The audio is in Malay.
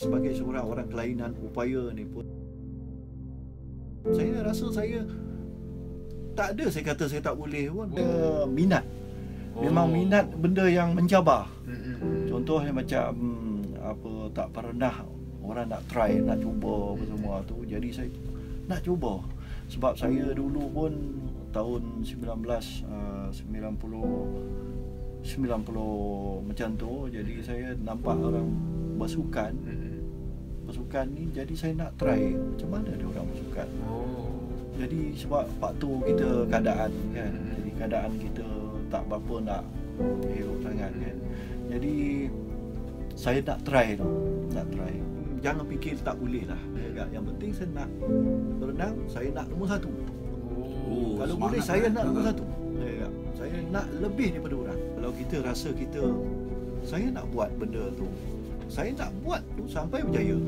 sebagai seorang orang kelainan upaya ni pun. Saya rasa saya tak ada saya kata saya tak boleh pun. Ada minat. Memang Oh. minat benda yang mencabar. Contohnya macam hmm, apa tak pernah orang nak try nak cuba apa semua tu. Jadi saya nak cuba. Sebab saya dulu pun tahun 19 uh, 90 90 macam tu. Jadi saya nampak orang bersukan Bersukan ni jadi saya nak try macam mana dia orang bersukan Oh. jadi sebab waktu kita keadaan kan? Jadi keadaan kita tak berapa nak elok sangat kan? Jadi saya nak try tu nak try. Jangan fikir tak boleh lah. Ya, yang penting saya nak berenang saya nak nombor satu. Oh, kalau boleh saya kan? nak nombor Ha. satu. Ya, saya nak lebih daripada orang. Kalau kita rasa kita saya nak buat benda tu. Saya nak buat tu sampai berjaya